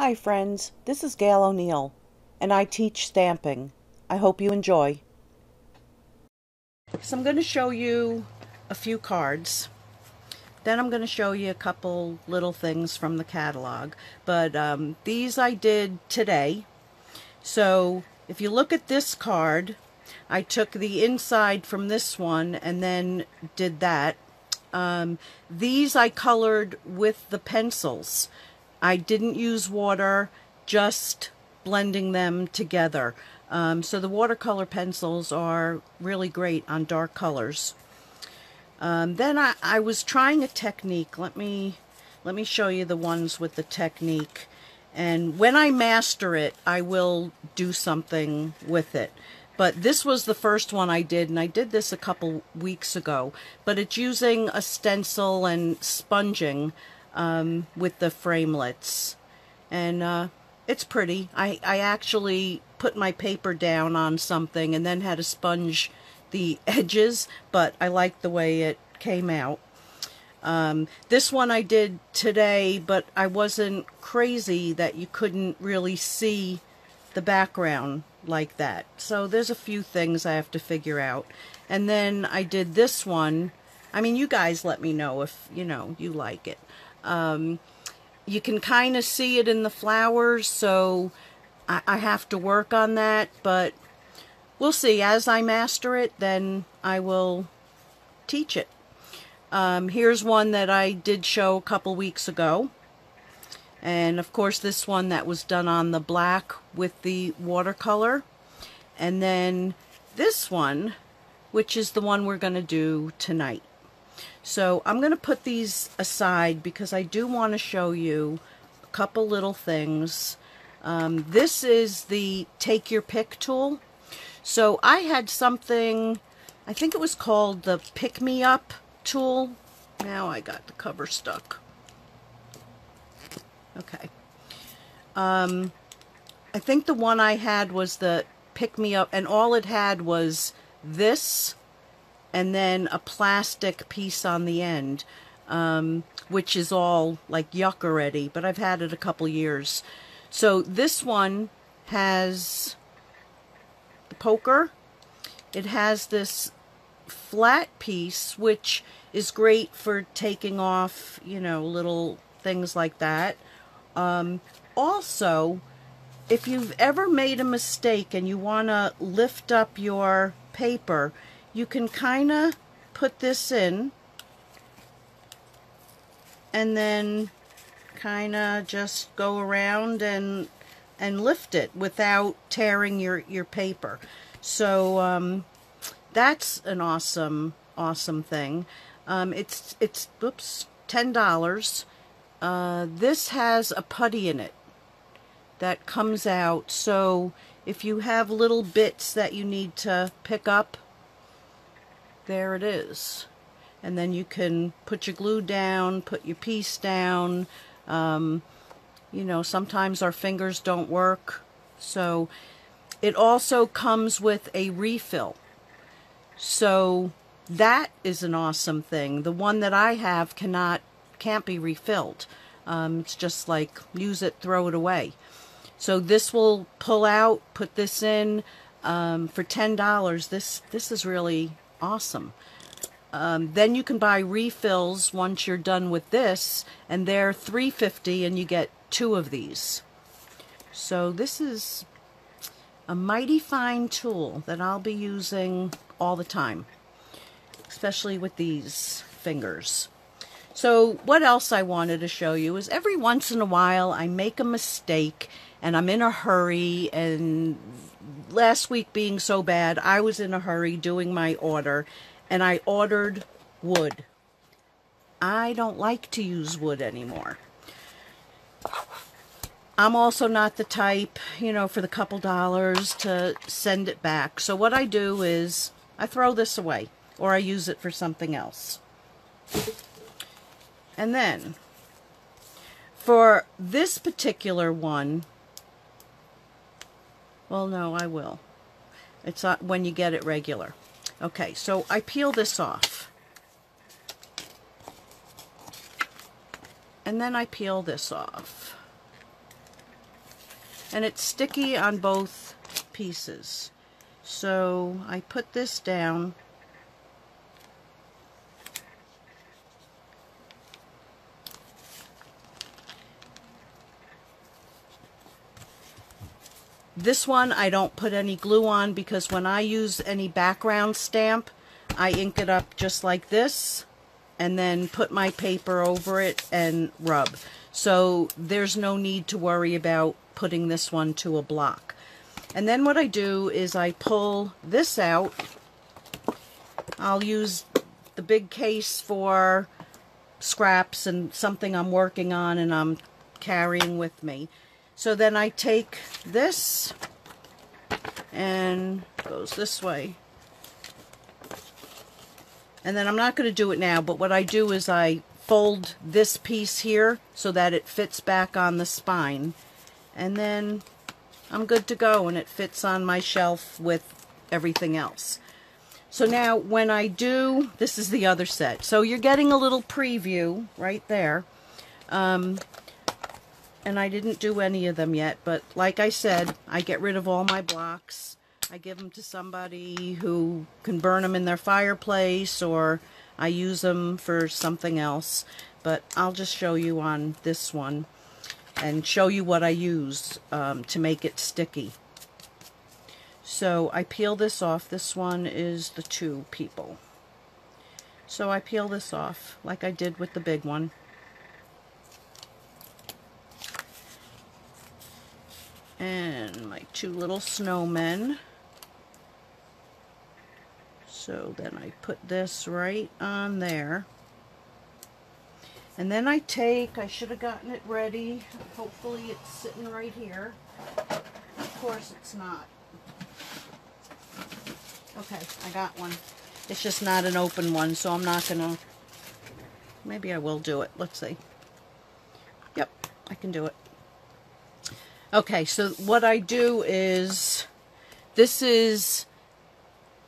Hi friends, this is Gail O'Neill, and I teach stamping. I hope you enjoy. So I'm going to show you a few cards. Then I'm going to show you a couple little things from the catalog. But um, these I did today. So if you look at this card, I took the inside from this one and then did that. Um, these I colored with the pencils. I didn't use water, just blending them together. Um, so the watercolor pencils are really great on dark colors. Um, then I, I was trying a technique. Let me let me show you the ones with the technique. And when I master it, I will do something with it. But this was the first one I did, and I did this a couple weeks ago. But it's using a stencil and sponging um, with the framelits. And uh, it's pretty. I, I actually put my paper down on something and then had to sponge the edges, but I like the way it came out. Um, this one I did today, but I wasn't crazy that you couldn't really see the background like that. So there's a few things I have to figure out. And then I did this one. I mean, you guys let me know if, you know, you like it. Um, you can kind of see it in the flowers, so I, I have to work on that, but we'll see. As I master it, then I will teach it. Um, here's one that I did show a couple weeks ago. And of course this one that was done on the black with the watercolor. And then this one, which is the one we're going to do tonight. So I'm going to put these aside because I do want to show you a couple little things. Um, this is the take your pick tool. So I had something, I think it was called the pick me up tool. Now I got the cover stuck. Okay. Um, I think the one I had was the pick me up and all it had was this and then a plastic piece on the end, um, which is all like yuck already, but I've had it a couple years. So this one has the poker. It has this flat piece, which is great for taking off, you know, little things like that. Um, also, if you've ever made a mistake and you want to lift up your paper, you can kind of put this in and then kind of just go around and and lift it without tearing your your paper. So um, that's an awesome awesome thing. Um, it's it's oops ten dollars. Uh, this has a putty in it that comes out. So if you have little bits that you need to pick up there it is. And then you can put your glue down, put your piece down. Um, you know, sometimes our fingers don't work. So it also comes with a refill. So that is an awesome thing. The one that I have cannot, can't be refilled. Um, it's just like use it, throw it away. So this will pull out, put this in um, for $10. This, this is really awesome. Um, then you can buy refills once you're done with this, and they're 350 and you get two of these. So this is a mighty fine tool that I'll be using all the time, especially with these fingers. So what else I wanted to show you is every once in a while I make a mistake and I'm in a hurry and last week being so bad, I was in a hurry doing my order and I ordered wood. I don't like to use wood anymore. I'm also not the type, you know, for the couple dollars to send it back. So what I do is I throw this away or I use it for something else. And then for this particular one, well, no, I will. It's not when you get it regular. Okay, so I peel this off. And then I peel this off. and it's sticky on both pieces. So I put this down. This one I don't put any glue on because when I use any background stamp, I ink it up just like this and then put my paper over it and rub. So there's no need to worry about putting this one to a block. And then what I do is I pull this out. I'll use the big case for scraps and something I'm working on and I'm carrying with me. So then I take this and goes this way. And then I'm not going to do it now, but what I do is I fold this piece here so that it fits back on the spine. And then I'm good to go and it fits on my shelf with everything else. So now when I do, this is the other set. So you're getting a little preview right there. Um, and I didn't do any of them yet, but like I said, I get rid of all my blocks. I give them to somebody who can burn them in their fireplace or I use them for something else. But I'll just show you on this one and show you what I use um, to make it sticky. So I peel this off. This one is the two people. So I peel this off like I did with the big one. and my two little snowmen. So then I put this right on there. And then I take, I should have gotten it ready. Hopefully it's sitting right here. Of course it's not. Okay, I got one. It's just not an open one, so I'm not going to... Maybe I will do it. Let's see. Yep, I can do it. Okay, so what I do is, this is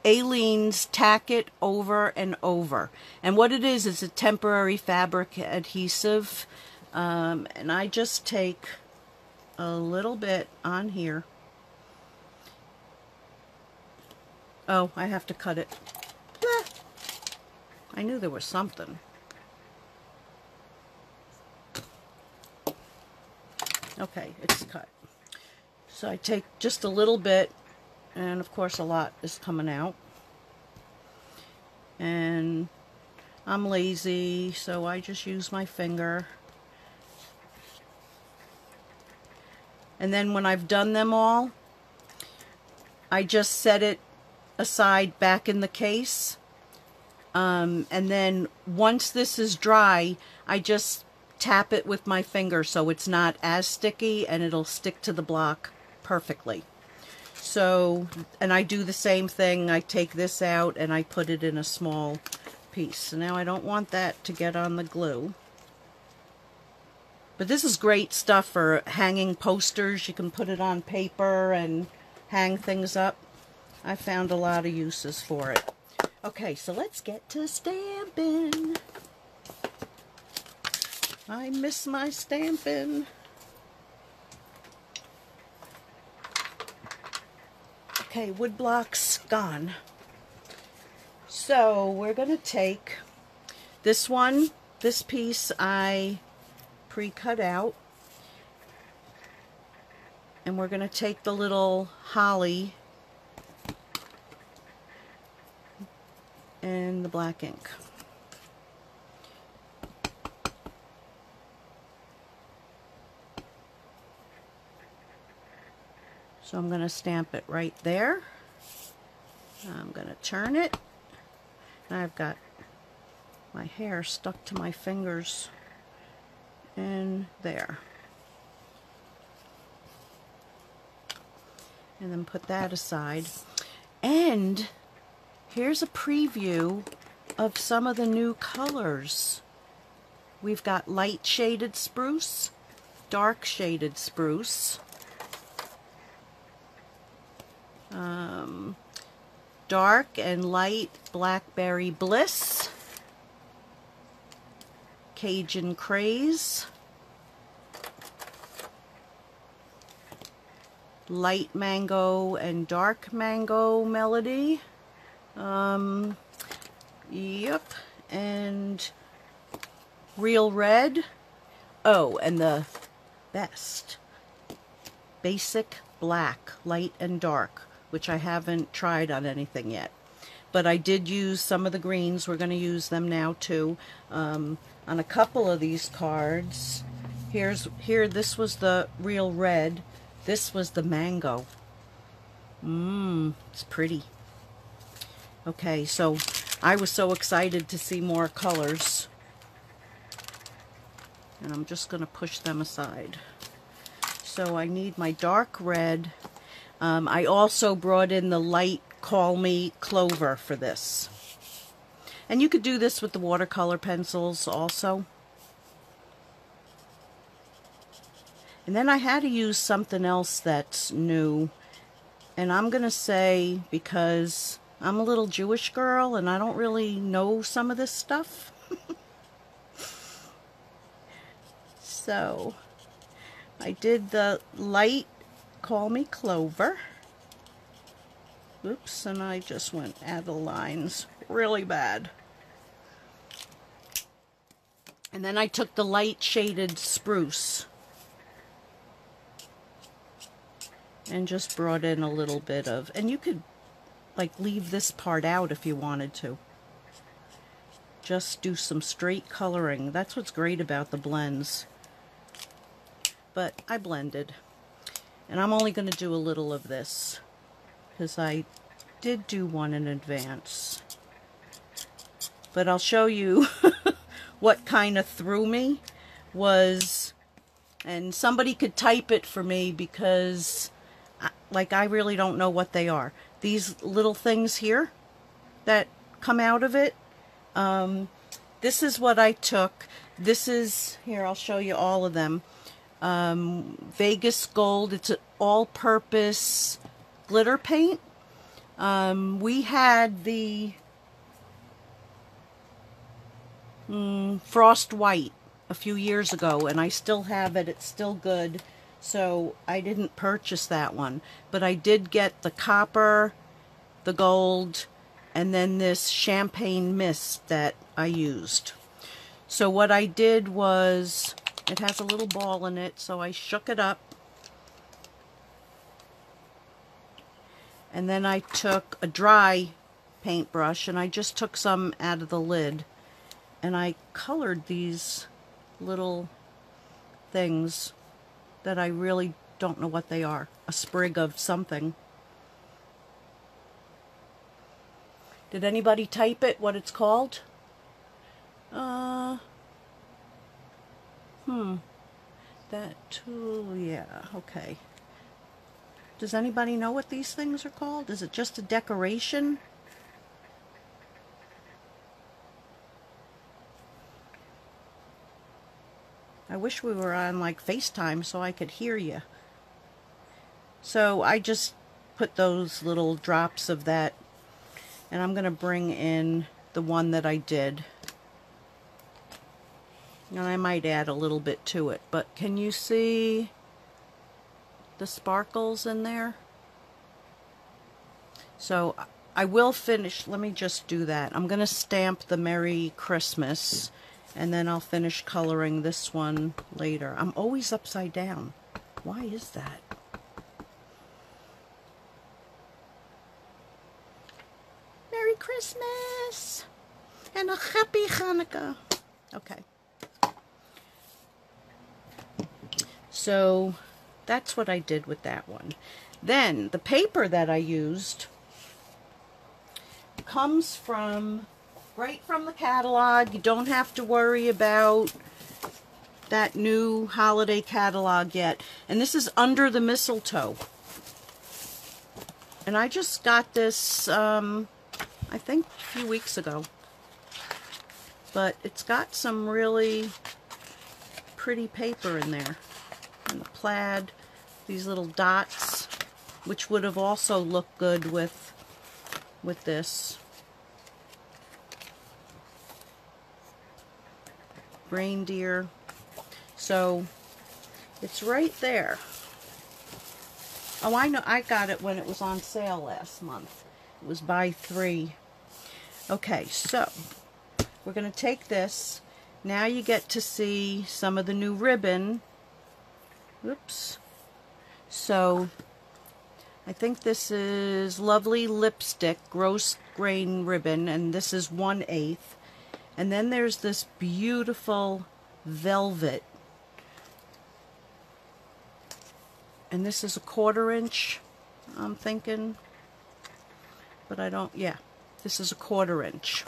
Aleene's Tack It Over and Over. And what it is, is a temporary fabric adhesive. Um, and I just take a little bit on here. Oh, I have to cut it. I knew there was something. Okay, it's cut. So I take just a little bit, and of course a lot is coming out. And I'm lazy, so I just use my finger. And then when I've done them all, I just set it aside back in the case. Um, and then once this is dry, I just tap it with my finger so it's not as sticky and it'll stick to the block perfectly. So, and I do the same thing. I take this out and I put it in a small piece. So now I don't want that to get on the glue. But this is great stuff for hanging posters. You can put it on paper and hang things up. I found a lot of uses for it. Okay, so let's get to stamping. I miss my stamping. Okay, wood blocks gone. So we're going to take this one, this piece I pre-cut out. And we're going to take the little holly and the black ink. So I'm going to stamp it right there. I'm going to turn it. I've got my hair stuck to my fingers and there. And then put that aside. And here's a preview of some of the new colors. We've got light shaded spruce, dark shaded spruce, um, dark and light blackberry bliss, Cajun craze, light mango and dark mango melody. Um, yep, and real red. Oh, and the best basic black, light and dark, which I haven't tried on anything yet. But I did use some of the greens. We're going to use them now too. Um, on a couple of these cards. Here's here. This was the real red. This was the mango. Mmm, it's pretty. Okay, so I was so excited to see more colors. And I'm just going to push them aside. So I need my dark red. Um, I also brought in the light Call Me Clover for this. And you could do this with the watercolor pencils also. And then I had to use something else that's new. And I'm going to say, because I'm a little Jewish girl and I don't really know some of this stuff. so, I did the light Call Me Clover. Oops, and I just went add the lines really bad. And then I took the light shaded spruce and just brought in a little bit of, and you could like leave this part out if you wanted to. Just do some straight coloring. That's what's great about the blends. But I blended. And I'm only going to do a little of this because I did do one in advance. But I'll show you what kind of threw me was, and somebody could type it for me because, like, I really don't know what they are. These little things here that come out of it, um, this is what I took. This is, here, I'll show you all of them. Um, Vegas Gold, it's an all-purpose glitter paint. Um, we had the mm, Frost White a few years ago, and I still have it. It's still good. So I didn't purchase that one. But I did get the copper, the gold, and then this champagne mist that I used. So what I did was, it has a little ball in it, so I shook it up. And then I took a dry paintbrush and I just took some out of the lid and I colored these little things that I really don't know what they are. A sprig of something. Did anybody type it, what it's called? Uh, hmm. That too, yeah, okay. Does anybody know what these things are called? Is it just a decoration? I wish we were on like FaceTime so I could hear you. So I just put those little drops of that and I'm going to bring in the one that I did. And I might add a little bit to it, but can you see the sparkles in there? So I will finish, let me just do that. I'm going to stamp the Merry Christmas and then I'll finish coloring this one later. I'm always upside down. Why is that? Merry Christmas! And a happy Hanukkah. Okay. So that's what I did with that one. Then the paper that I used comes from right from the catalog. You don't have to worry about that new holiday catalog yet. And this is Under the Mistletoe. And I just got this, um, I think, a few weeks ago. But it's got some really pretty paper in there. And the plaid, these little dots, which would have also looked good with, with this. reindeer. So it's right there. Oh, I know. I got it when it was on sale last month. It was buy three. Okay, so we're going to take this. Now you get to see some of the new ribbon. Oops. So I think this is Lovely Lipstick Gross Grain Ribbon, and this is 1 eighth. And then there's this beautiful velvet. And this is a quarter inch, I'm thinking. But I don't, yeah, this is a quarter inch.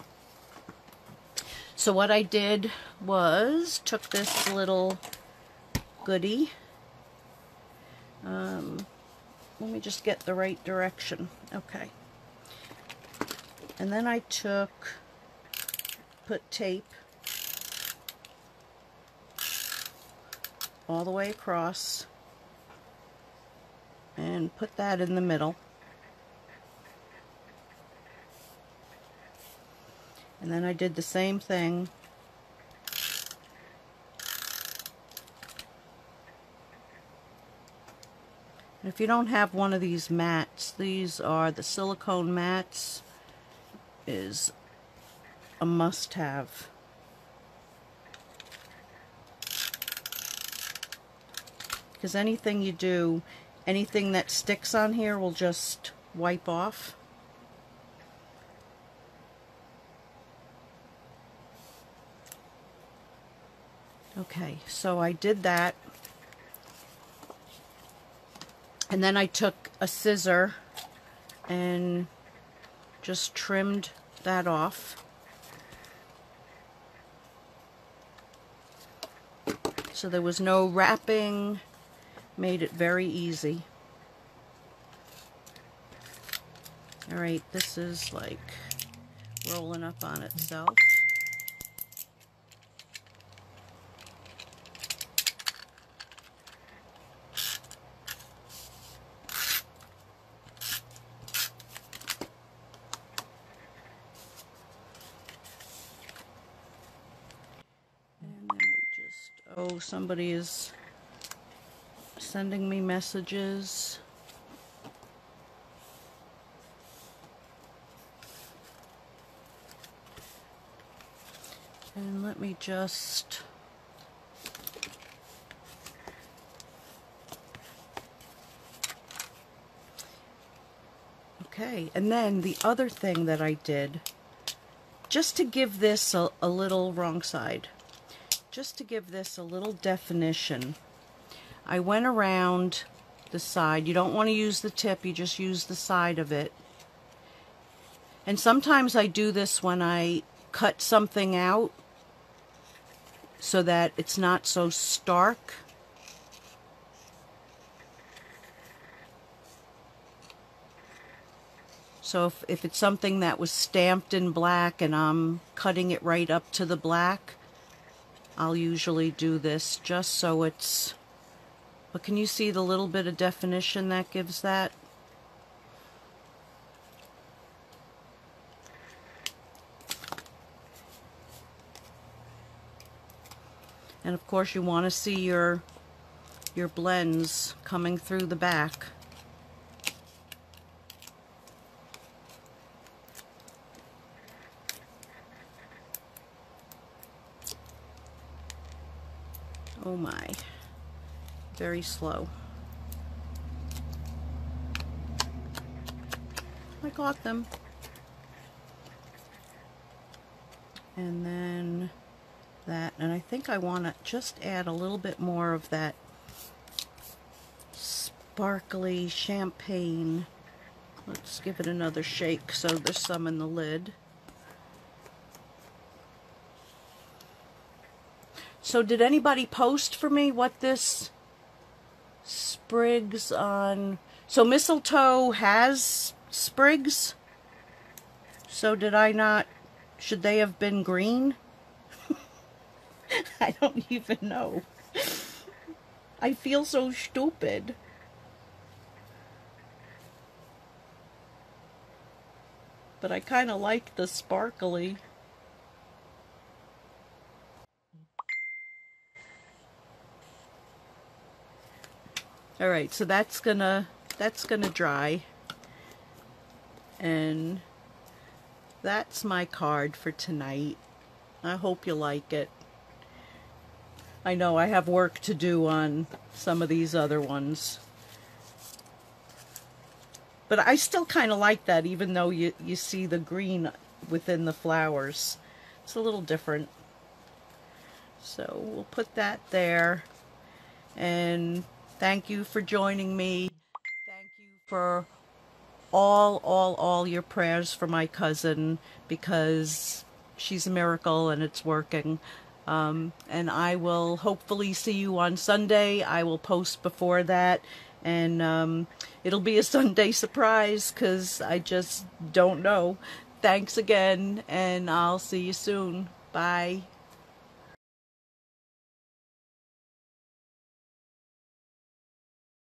So what I did was took this little goodie. Um, let me just get the right direction. Okay. And then I took, put tape all the way across and put that in the middle. And then I did the same thing if you don't have one of these mats, these are the silicone mats is a must-have. Because anything you do, anything that sticks on here will just wipe off. Okay, so I did that. And then I took a scissor and just trimmed that off. So there was no wrapping, made it very easy. Alright, this is like rolling up on itself. Oh, somebody is sending me messages. And let me just Okay, and then the other thing that I did, just to give this a, a little wrong side, just to give this a little definition, I went around the side. You don't want to use the tip, you just use the side of it. And sometimes I do this when I cut something out so that it's not so stark. So if, if it's something that was stamped in black and I'm cutting it right up to the black, I'll usually do this just so it's... But can you see the little bit of definition that gives that? And of course you want to see your your blends coming through the back. Oh my. Very slow. I got them. And then that. And I think I want to just add a little bit more of that sparkly champagne. Let's give it another shake so there's some in the lid. So did anybody post for me what this sprigs on... So mistletoe has sprigs? So did I not... Should they have been green? I don't even know. I feel so stupid. But I kind of like the sparkly. All right, so that's gonna that's gonna dry. And that's my card for tonight. I hope you like it. I know I have work to do on some of these other ones. But I still kind of like that, even though you, you see the green within the flowers. It's a little different. So we'll put that there. And thank you for joining me. Thank you for all, all, all your prayers for my cousin because she's a miracle and it's working. Um, and I will hopefully see you on Sunday. I will post before that. And um, it'll be a Sunday surprise because I just don't know. Thanks again, and I'll see you soon. Bye.